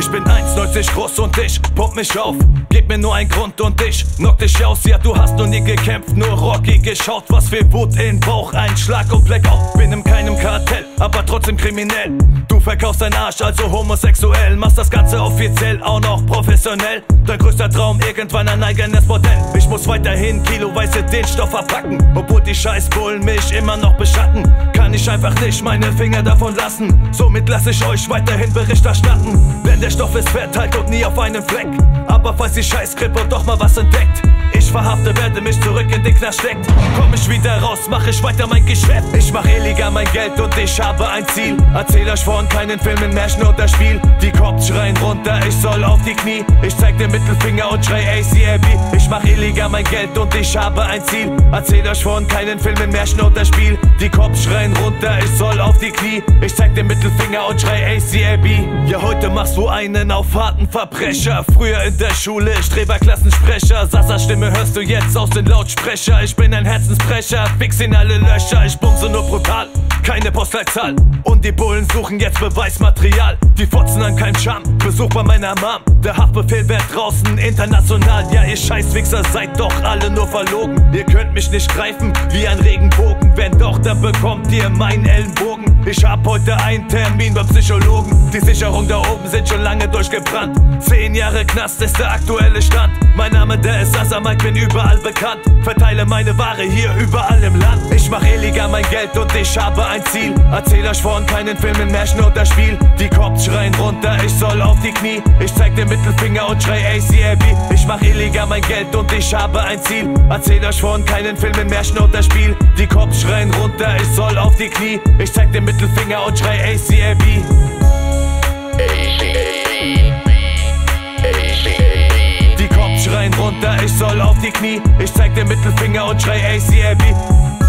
Ich bin 1,90 groß und ich pump mich auf. Gib mir nur einen Grund und ich knock dich aus. Ja, du hast noch nie gekämpft, nur Rocky geschaut. Was für Wut in Bauch, ein Schlag und Blackout. Bin in keinem Kartell, aber trotzdem kriminell. Du verkaufst deinen Arsch, also homosexuell. Machst das Ganze offiziell, auch noch professionell. Dein größter Traum, irgendwann ein eigenes Modell. Ich muss weiterhin kiloweise den Stoff verpacken. Obwohl die Scheißbullen mich immer noch beschatten. Kann ich einfach nicht meine Finger davon lassen. Somit lasse ich euch weiterhin Bericht erstatten. Denn der Stoff ist verteilt und nie auf einem Fleck. Aber falls die Scheißgrippe doch mal was entdeckt, ich verhafte, werde mich zurück in den Knast steckt. Komm ich wieder raus, mach ich weiter mein Geschäft. Ich mach illegal mein Geld und ich habe ein Ziel. Erzähl euch von keinen Filmen, Märchen oder Spiel. Die Cops schreien runter, ich soll auf die Knie. Ich zeig den Mittelfinger und schrei ACAB. Ich mach illegal mein Geld und ich habe ein Ziel. Erzähl euch von keinen Filmen, Märchen oder Spiel. Die Cops schreien runter, ich soll auf die Knie. Ich zeig den Mittelfinger und schrei ACAB. Ja, heute machst du einen auf harten Verbrecher. Früher in der Schule, Streberklassensprecher. Sasa Stimme hörst du jetzt aus den Lautsprecher. Ich bin ein Herzensbrecher, fix in alle Löcher. Ich bumse nur brutal, keine Postleitzahl. Und die Bullen suchen jetzt Beweismaterial. Die fotzen an keinem Charme, Besuch bei meiner Mom. Der Haftbefehl wird draußen international. Ja, ihr Scheißwichser seid doch alle nur verlogen. Ihr könnt mich nicht greifen wie ein Regenbogen. Wenn doch, dann bekommt ihr meinen Ellenbogen. Ich hab heute einen Termin beim Psychologen. Die Sicherung da oben sind schon lange durchgebrannt. Zehn Jahre Knast ist der aktuelle Stand. Mein Name, der ist Sasa Mike, bin überall bekannt. Verteile meine Ware hier überall im Land. Ich mach illegal mein Geld und ich habe ein Ziel. Erzähl euch von keinen Filmen, Märchen oder Spiel. Die Cops schreien runter, ich soll auf die Knie. Ich zeig den Mittelfinger und schrei ACAB. Ich mach illegal mein Geld und ich habe ein Ziel. Erzähl euch von keinen Filmen, Märchen oder Spiel. Die Cops schreien runter, ich soll auf die Knie. Ich zeig den Mittelfinger und schrei ACAB. Die Cops schreien runter, ich soll auf die Knie. Ich zeig den Mittelfinger und schrei ACAB.